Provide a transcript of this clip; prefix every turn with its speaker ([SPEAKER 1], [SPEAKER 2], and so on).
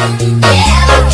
[SPEAKER 1] Yeah.